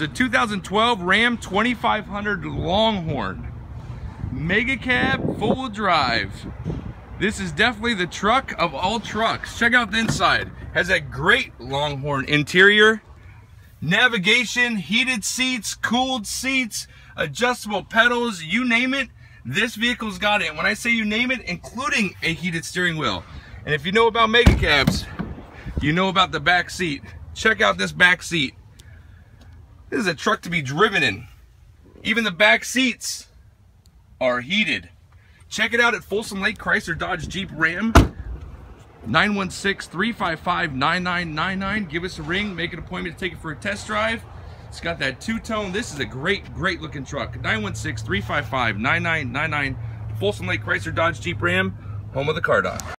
is a 2012 Ram 2500 Longhorn. Mega cab, full drive. This is definitely the truck of all trucks. Check out the inside. Has that great Longhorn interior. Navigation, heated seats, cooled seats, adjustable pedals, you name it, this vehicle's got it. When I say you name it, including a heated steering wheel. And if you know about mega cabs, you know about the back seat. Check out this back seat. This is a truck to be driven in. Even the back seats are heated. Check it out at Folsom Lake Chrysler Dodge Jeep Ram. 916-355-9999. Give us a ring, make an appointment to take it for a test drive. It's got that two-tone. This is a great, great looking truck. 916-355-9999. Folsom Lake Chrysler Dodge Jeep Ram, home of the car doc.